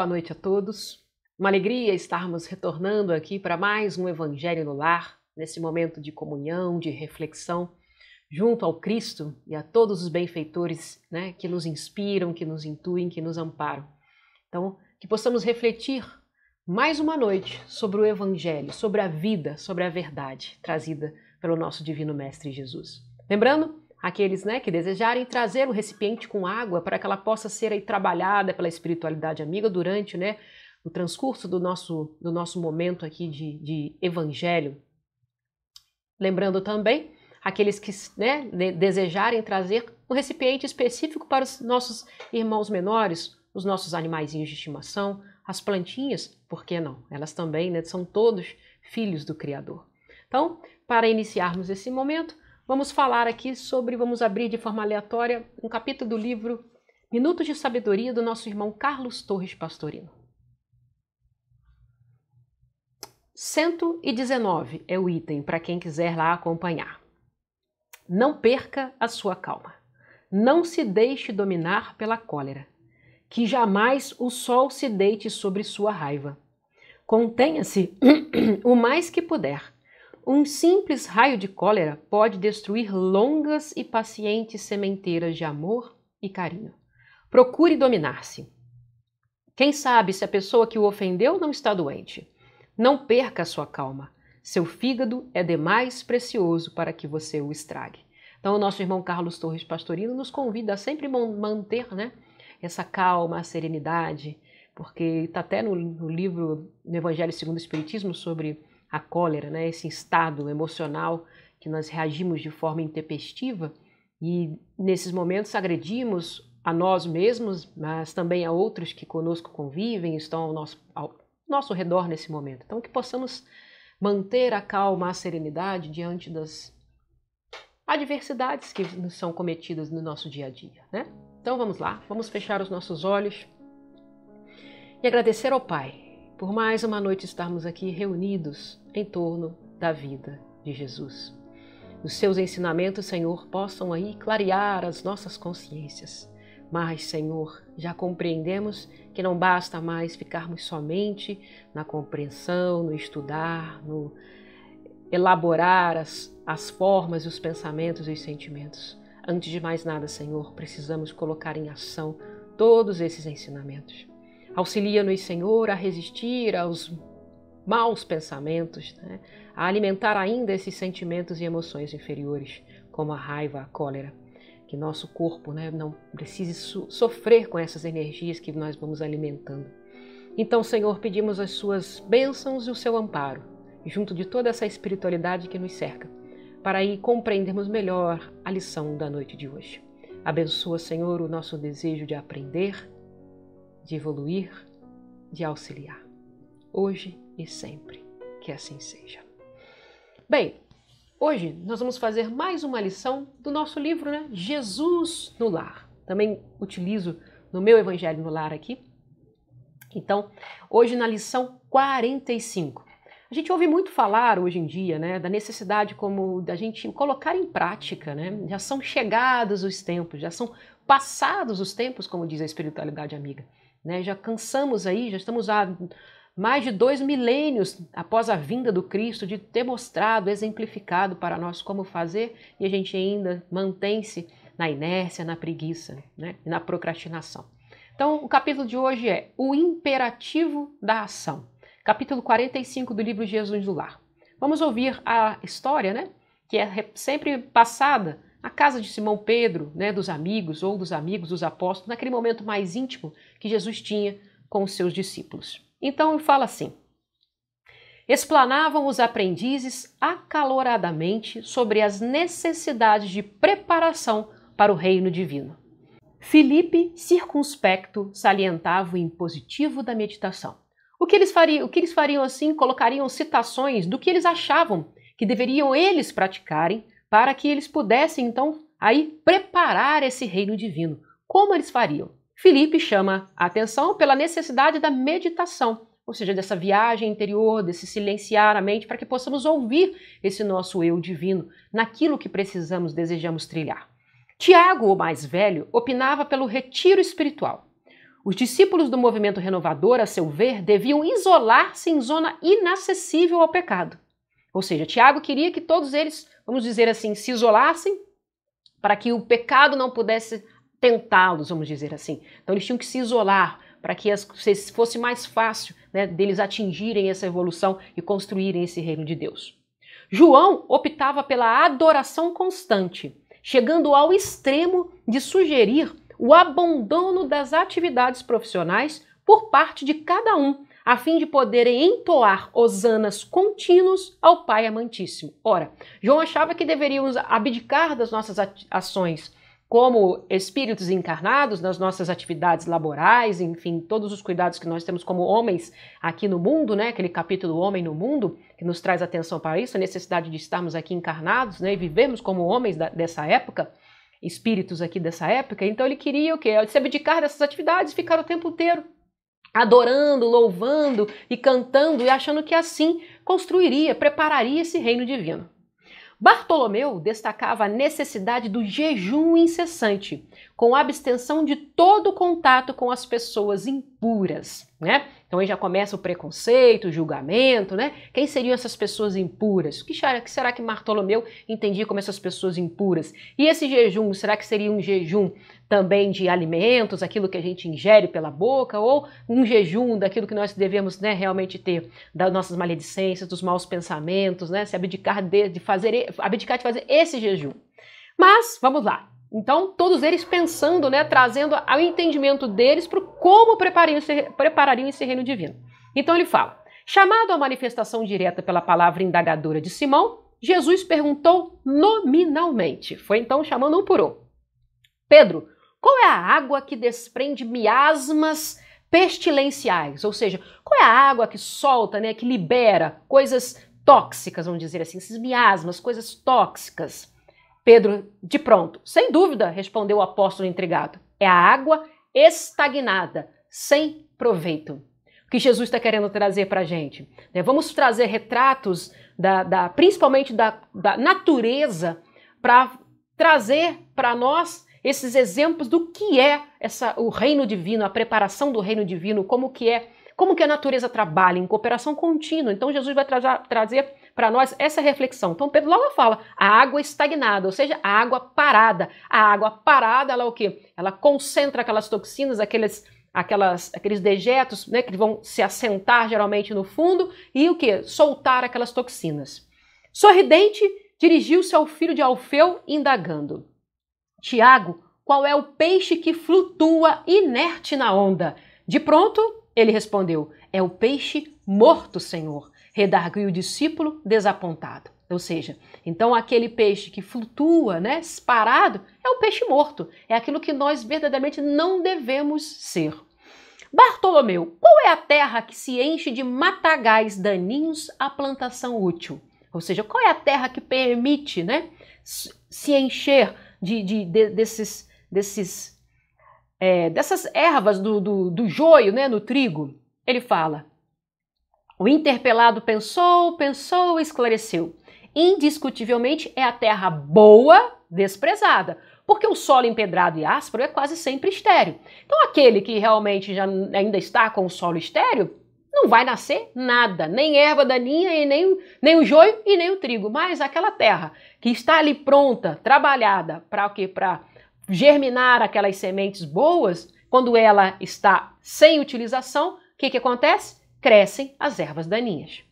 Boa noite a todos. Uma alegria estarmos retornando aqui para mais um Evangelho no Lar, nesse momento de comunhão, de reflexão, junto ao Cristo e a todos os benfeitores né, que nos inspiram, que nos intuem, que nos amparam. Então, que possamos refletir mais uma noite sobre o Evangelho, sobre a vida, sobre a verdade trazida pelo nosso Divino Mestre Jesus. Lembrando, aqueles né, que desejarem trazer um recipiente com água para que ela possa ser aí trabalhada pela espiritualidade amiga durante né, o transcurso do nosso, do nosso momento aqui de, de Evangelho. Lembrando também aqueles que né, desejarem trazer um recipiente específico para os nossos irmãos menores, os nossos animaizinhos de estimação, as plantinhas, por que não? Elas também né, são todos filhos do Criador. Então, para iniciarmos esse momento, vamos falar aqui sobre, vamos abrir de forma aleatória um capítulo do livro Minutos de Sabedoria do nosso irmão Carlos Torres Pastorino. 119 é o item para quem quiser lá acompanhar. Não perca a sua calma. Não se deixe dominar pela cólera que jamais o sol se deite sobre sua raiva. Contenha-se o mais que puder. Um simples raio de cólera pode destruir longas e pacientes sementeiras de amor e carinho. Procure dominar-se. Quem sabe se a pessoa que o ofendeu não está doente? Não perca sua calma. Seu fígado é demais precioso para que você o estrague. Então, o nosso irmão Carlos Torres Pastorino nos convida a sempre manter, né? essa calma, a serenidade, porque está até no, no, livro no Evangelho segundo o Espiritismo sobre a cólera, né, esse estado emocional que nós reagimos de forma intempestiva e nesses momentos agredimos a nós mesmos, mas também a outros que conosco convivem, estão ao nosso, ao nosso redor nesse momento. Então, que possamos manter a calma, a serenidade diante das adversidades que nos são cometidas no nosso dia a dia, né? Então vamos lá, vamos fechar os nossos olhos e agradecer ao Pai por mais uma noite estarmos aqui reunidos em torno da vida de Jesus. Os seus ensinamentos, Senhor, possam aí clarear as nossas consciências. Mas, Senhor, já compreendemos que não basta mais ficarmos somente na compreensão, no estudar, no elaborar as, as formas, os pensamentos e os sentimentos. Antes de mais nada, Senhor, precisamos colocar em ação todos esses ensinamentos. Auxilia-nos, Senhor, a resistir aos maus pensamentos, né? a alimentar ainda esses sentimentos e emoções inferiores, como a raiva, a cólera. Que nosso corpo né, não precise so sofrer com essas energias que nós vamos alimentando. Então, Senhor, pedimos as suas bênçãos e o seu amparo, junto de toda essa espiritualidade que nos cerca para aí compreendermos melhor a lição da noite de hoje. Abençoa, Senhor, o nosso desejo de aprender, de evoluir, de auxiliar, hoje e sempre. Que assim seja. Bem, hoje nós vamos fazer mais uma lição do nosso livro, né? Jesus no Lar. Também utilizo no meu Evangelho no Lar aqui. Então, hoje na lição 45. A gente ouve muito falar hoje em dia, né, da necessidade como da gente colocar em prática, né? Já são chegados os tempos, já são passados os tempos, como diz a espiritualidade amiga, né? Já cansamos aí, já estamos há mais de dois milênios após a vinda do Cristo de ter mostrado, exemplificado para nós como fazer e a gente ainda mantém-se na inércia, na preguiça, né? E na procrastinação. Então, o capítulo de hoje é o imperativo da ação capítulo 45 do livro Jesus do Lar. Vamos ouvir a história, né? Que é sempre passada na casa de Simão Pedro, né, dos amigos ou dos amigos dos apóstolos, naquele momento mais íntimo que Jesus tinha com os seus discípulos. Então fala assim: Explanavam os aprendizes acaloradamente sobre as necessidades de preparação para o reino divino. Filipe, circunspecto, salientava o impositivo da meditação. O que eles fariam, o que eles fariam assim? Colocariam citações do que eles achavam que deveriam eles praticarem para que eles pudessem então aí preparar esse reino divino. Como eles fariam? Filipe chama a atenção pela necessidade da meditação, ou seja, dessa viagem interior, desse silenciar a mente para que possamos ouvir esse nosso eu divino naquilo que precisamos, desejamos trilhar. Tiago, o mais velho, opinava pelo retiro espiritual. Os discípulos do movimento renovador, a seu ver, deviam isolar-se em zona inacessível ao pecado. Ou seja, Tiago queria que todos eles, vamos dizer assim, se isolassem para que o pecado não pudesse tentá-los, vamos dizer assim. Então eles tinham que se isolar para que as, fosse mais fácil né, deles atingirem essa evolução e construírem esse reino de Deus. João optava pela adoração constante, chegando ao extremo de sugerir o abandono das atividades profissionais por parte de cada um, a fim de poderem entoar hosanas contínuos ao Pai Amantíssimo. Ora, João achava que deveríamos abdicar das nossas ações como espíritos encarnados nas nossas atividades laborais, enfim, todos os cuidados que nós temos como homens aqui no mundo, né? Aquele capítulo Homem no Mundo, que nos traz atenção para isso, a necessidade de estarmos aqui encarnados, né? E vivemos como homens da, dessa época, espíritos aqui dessa época. Então ele queria o quê? Se abdicar dessas atividades, ficar o tempo inteiro adorando, louvando e cantando e achando que assim construiria, prepararia esse reino divino. Bartolomeu destacava a necessidade do jejum incessante, com abstenção de todo contato com as pessoas impuras, né? Então aí já começa o preconceito, o julgamento, né? Quem seriam essas pessoas impuras? O que será, que será que Bartolomeu entendia como essas pessoas impuras? E esse jejum, será que seria um jejum também de alimentos, aquilo que a gente ingere pela boca, ou um jejum daquilo que nós devemos né, realmente ter, das nossas maledicências, dos maus pensamentos, né? Se abdicar de, de fazer, abdicar de fazer esse jejum. Mas, vamos lá. Então, todos eles pensando, né, trazendo ao entendimento deles para como preparariam esse, preparariam esse reino divino. Então ele fala: chamado à manifestação direta pela palavra indagadora de Simão, Jesus perguntou nominalmente. Foi então chamando um por um. Pedro, qual é a água que desprende miasmas pestilenciais? Ou seja, qual é a água que solta, né, que libera coisas tóxicas, vamos dizer assim, esses miasmas, coisas tóxicas? Pedro, de pronto, sem dúvida, respondeu o apóstolo intrigado. É a água estagnada, sem proveito. O que Jesus está querendo trazer para a gente? Né? Vamos trazer retratos, da, da principalmente da, da natureza, para trazer para nós esses exemplos do que é essa, o reino divino, a preparação do reino divino, como que é, como que a natureza trabalha em cooperação contínua. Então Jesus vai tra trazer para nós essa reflexão. Então Pedro logo fala a água estagnada, ou seja, a água parada. A água parada, ela é o quê? Ela concentra aquelas toxinas, aqueles aquelas, aqueles dejetos né, que vão se assentar geralmente no fundo e o que? Soltar aquelas toxinas. Sorridente, dirigiu-se ao filho de Alfeu, indagando: Tiago, qual é o peixe que flutua inerte na onda? De pronto, ele respondeu: É o peixe morto, Senhor redarguiu o discípulo desapontado. Ou seja, então aquele peixe que flutua, né, parado, é o peixe morto. É aquilo que nós verdadeiramente não devemos ser. Bartolomeu, qual é a terra que se enche de matagais daninhos à plantação útil? Ou seja, qual é a terra que permite né, se encher de, de, de desses, desses, é, dessas ervas do, do, do joio né, no trigo? Ele fala: o interpelado pensou, pensou esclareceu. Indiscutivelmente é a terra boa desprezada, porque o solo empedrado e áspero é quase sempre estéreo. Então aquele que realmente já ainda está com o solo estéreo, não vai nascer nada, nem erva daninha, e nem, nem o joio e nem o trigo, mas aquela terra que está ali pronta, trabalhada para o quê? Para germinar aquelas sementes boas, quando ela está sem utilização, o que, que acontece? crescem as ervas daninhas.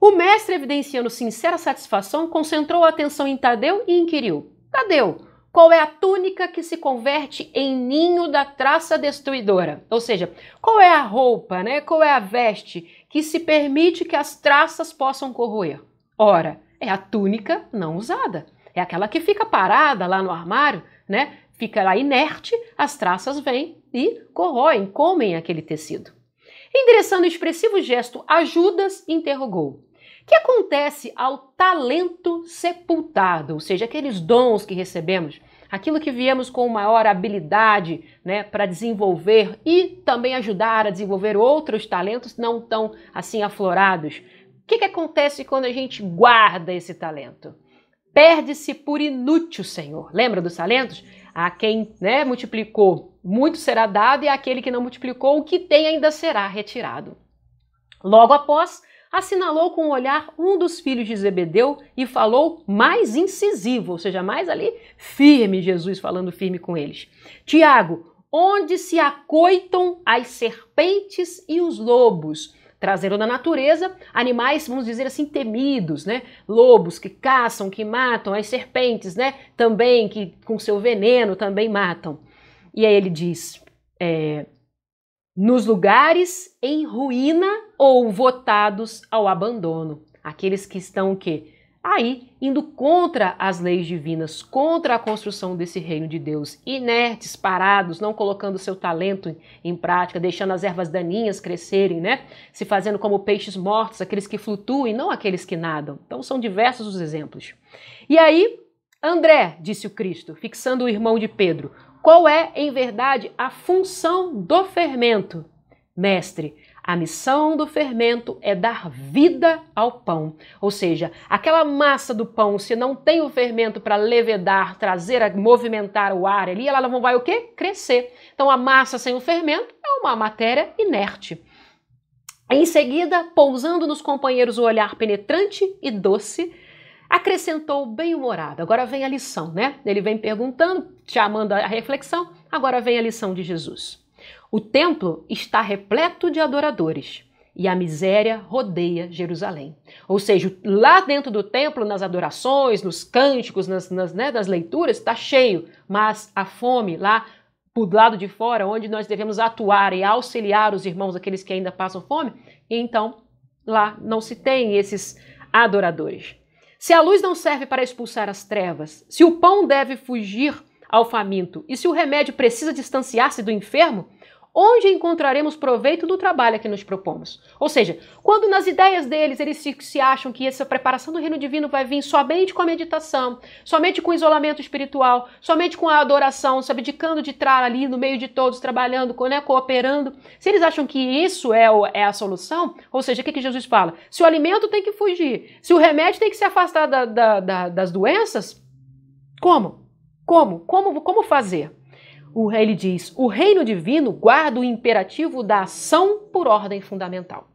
O mestre, evidenciando sincera satisfação, concentrou a atenção em Tadeu e inquiriu: Tadeu, qual é a túnica que se converte em ninho da traça destruidora? Ou seja, qual é a roupa, né? Qual é a veste que se permite que as traças possam corroer? Ora, é a túnica não usada. É aquela que fica parada lá no armário, né? Fica lá inerte, as traças vêm e corroem, comem aquele tecido. Endereçando o expressivo gesto a Judas, interrogou: que acontece ao talento sepultado, ou seja, aqueles dons que recebemos, aquilo que viemos com maior habilidade né, para desenvolver e também ajudar a desenvolver outros talentos não tão assim aflorados. O que, que acontece quando a gente guarda esse talento? Perde-se por inútil, Senhor. Lembra dos talentos? A quem né, multiplicou, muito será dado, e aquele que não multiplicou, o que tem ainda será retirado. Logo após, assinalou com o um olhar um dos filhos de Zebedeu e falou mais incisivo, ou seja, mais ali firme, Jesus falando firme com eles. Tiago, onde se acoitam as serpentes e os lobos? Trazendo da natureza animais, vamos dizer assim, temidos, né? Lobos que caçam, que matam, as serpentes, né? Também que com seu veneno também matam. E aí ele diz: é, nos lugares em ruína ou votados ao abandono. Aqueles que estão o quê? Aí, indo contra as leis divinas, contra a construção desse reino de Deus, inertes, parados, não colocando seu talento em prática, deixando as ervas daninhas crescerem, né? Se fazendo como peixes mortos, aqueles que flutuam e não aqueles que nadam. Então, são diversos os exemplos. E aí, André, disse o Cristo, fixando o irmão de Pedro, qual é, em verdade, a função do fermento? Mestre, a missão do fermento é dar vida ao pão. Ou seja, aquela massa do pão, se não tem o fermento para levedar, trazer, movimentar o ar ali, ela não vai o quê? Crescer. Então a massa sem o fermento é uma matéria inerte. Em seguida, pousando nos companheiros o olhar penetrante e doce, acrescentou bem-humorado. Agora vem a lição, né? Ele vem perguntando, chamando a reflexão. Agora vem a lição de Jesus. O templo está repleto de adoradores e a miséria rodeia Jerusalém. Ou seja, lá dentro do templo, nas adorações, nos cânticos, nas, nas né, das leituras, está cheio, mas a fome lá por lado de fora, onde nós devemos atuar e auxiliar os irmãos, aqueles que ainda passam fome, então lá não se tem esses adoradores. Se a luz não serve para expulsar as trevas, se o pão deve fugir ao faminto e se o remédio precisa distanciar-se do enfermo, onde encontraremos proveito do trabalho que nos propomos. Ou seja, quando nas ideias deles eles se, se, acham que essa preparação do reino divino vai vir somente com a meditação, somente com o isolamento espiritual, somente com a adoração, se abdicando de estar ali no meio de todos, trabalhando, né, cooperando, se eles acham que isso é, o, é a solução, ou seja, o que, que Jesus fala? Se o alimento tem que fugir, se o remédio tem que se afastar da, da, da, das doenças, como? Como? Como, como fazer? Ele diz: o reino divino guarda o imperativo da ação por ordem fundamental.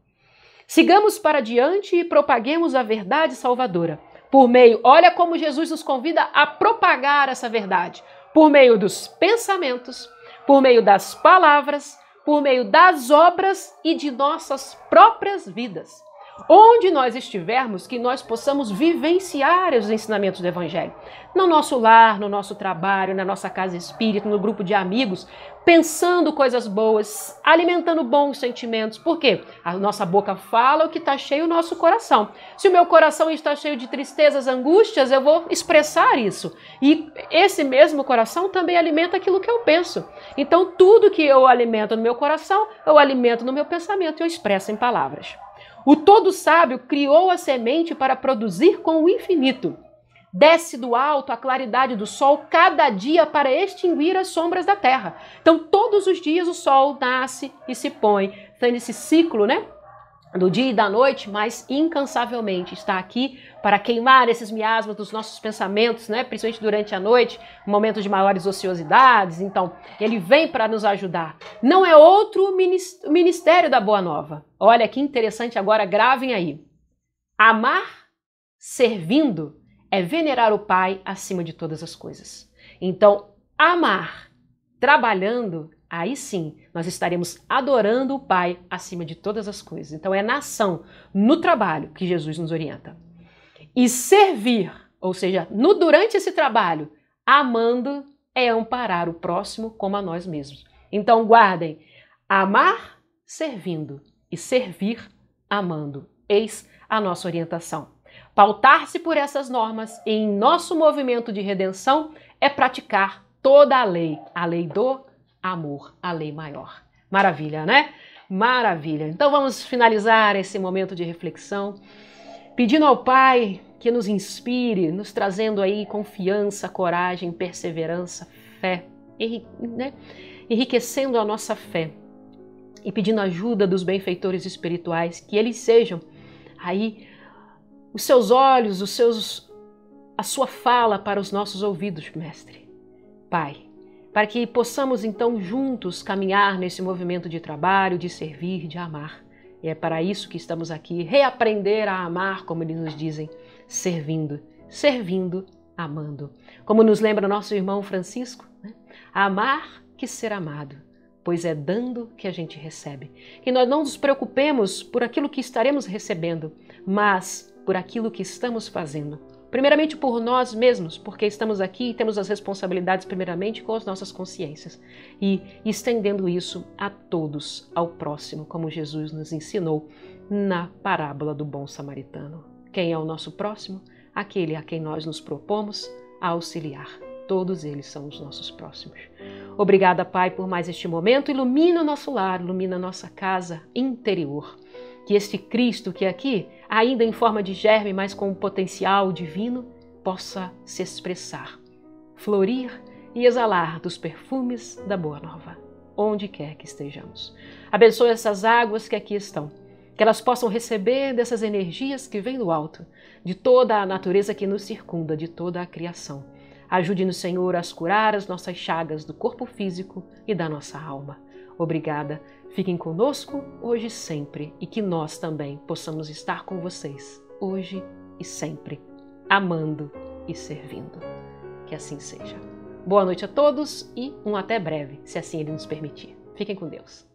Sigamos para diante e propaguemos a verdade salvadora. Por meio, olha como Jesus nos convida a propagar essa verdade, por meio dos pensamentos, por meio das palavras, por meio das obras e de nossas próprias vidas onde nós estivermos, que nós possamos vivenciar os ensinamentos do Evangelho. No nosso lar, no nosso trabalho, na nossa casa espírita, no grupo de amigos, pensando coisas boas, alimentando bons sentimentos. Por quê? A nossa boca fala o que está cheio o nosso coração. Se o meu coração está cheio de tristezas, angústias, eu vou expressar isso. E esse mesmo coração também alimenta aquilo que eu penso. Então, tudo que eu alimento no meu coração, eu alimento no meu pensamento e eu expresso em palavras. O todo sábio criou a semente para produzir com o infinito. Desce do alto a claridade do sol cada dia para extinguir as sombras da terra. Então, todos os dias o sol nasce e se põe. Tem esse ciclo, né? Do dia e da noite, mas incansavelmente está aqui para queimar esses miasmas dos nossos pensamentos, né? principalmente durante a noite, momentos de maiores ociosidades. Então, ele vem para nos ajudar. Não é outro ministério da Boa Nova. Olha que interessante, agora gravem aí. Amar servindo é venerar o Pai acima de todas as coisas. Então, amar trabalhando aí sim nós estaremos adorando o Pai acima de todas as coisas. Então é na ação, no trabalho que Jesus nos orienta. E servir, ou seja, no durante esse trabalho, amando é amparar o próximo como a nós mesmos. Então guardem, amar servindo e servir amando. Eis a nossa orientação. Pautar-se por essas normas em nosso movimento de redenção é praticar toda a lei, a lei do amor, a lei maior. Maravilha, né? Maravilha. Então vamos finalizar esse momento de reflexão pedindo ao Pai que nos inspire, nos trazendo aí confiança, coragem, perseverança, fé, né? enriquecendo a nossa fé e pedindo ajuda dos benfeitores espirituais, que eles sejam aí os seus olhos, os seus a sua fala para os nossos ouvidos, mestre. Pai, para que possamos então juntos caminhar nesse movimento de trabalho, de servir, de amar. E é para isso que estamos aqui, reaprender a amar, como eles nos dizem, servindo, servindo, amando. Como nos lembra nosso irmão Francisco, né? amar que ser amado, pois é dando que a gente recebe. Que nós não nos preocupemos por aquilo que estaremos recebendo, mas por aquilo que estamos fazendo. Primeiramente por nós mesmos, porque estamos aqui e temos as responsabilidades primeiramente com as nossas consciências e estendendo isso a todos, ao próximo, como Jesus nos ensinou na parábola do bom samaritano. Quem é o nosso próximo? Aquele a quem nós nos propomos a auxiliar. Todos eles são os nossos próximos. Obrigada, Pai, por mais este momento. Ilumina o nosso lar, ilumina a nossa casa interior que este Cristo que é aqui, ainda em forma de germe, mas com um potencial divino, possa se expressar, florir e exalar dos perfumes da Boa Nova, onde quer que estejamos. Abençoe essas águas que aqui estão, que elas possam receber dessas energias que vêm do alto, de toda a natureza que nos circunda, de toda a criação. Ajude-nos, Senhor, a curar as nossas chagas do corpo físico e da nossa alma. Obrigada Fiquem conosco hoje e sempre e que nós também possamos estar com vocês hoje e sempre, amando e servindo. Que assim seja. Boa noite a todos e um até breve, se assim ele nos permitir. Fiquem com Deus.